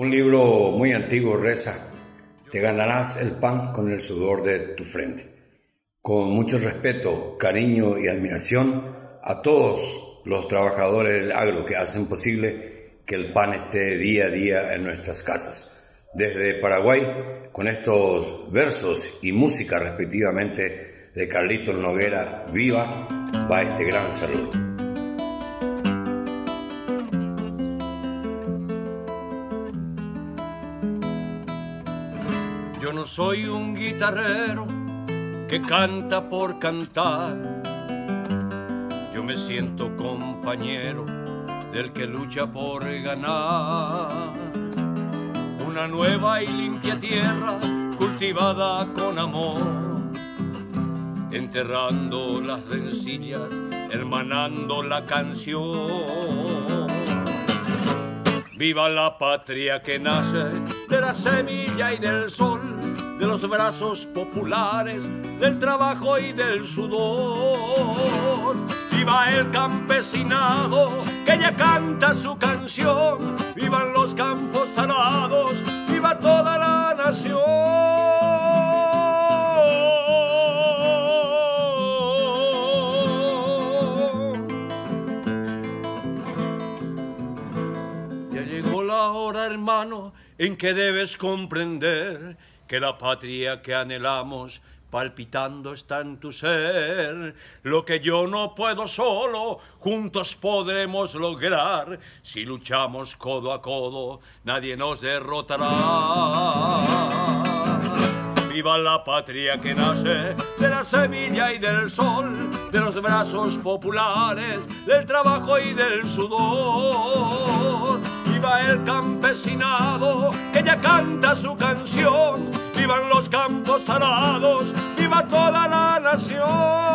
Un libro muy antiguo reza, te ganarás el pan con el sudor de tu frente. Con mucho respeto, cariño y admiración a todos los trabajadores del agro que hacen posible que el pan esté día a día en nuestras casas. Desde Paraguay, con estos versos y música respectivamente de Carlitos Noguera, viva, va este gran saludo. Yo no soy un guitarrero que canta por cantar. Yo me siento compañero del que lucha por ganar. Una nueva y limpia tierra cultivada con amor. Enterrando las rencillas, hermanando la canción. Viva la patria que nace de la semilla y del sol de los brazos populares, del trabajo y del sudor. Viva el campesinado que ya canta su canción, vivan los campos salados, la hora, hermano, en que debes comprender que la patria que anhelamos palpitando está en tu ser. Lo que yo no puedo solo, juntos podremos lograr. Si luchamos codo a codo, nadie nos derrotará. Viva la patria que nace de la semilla y del sol, de los brazos populares, del trabajo y del sudor viva el campesinado que ya canta su canción, vivan los campos arados, viva toda la nación.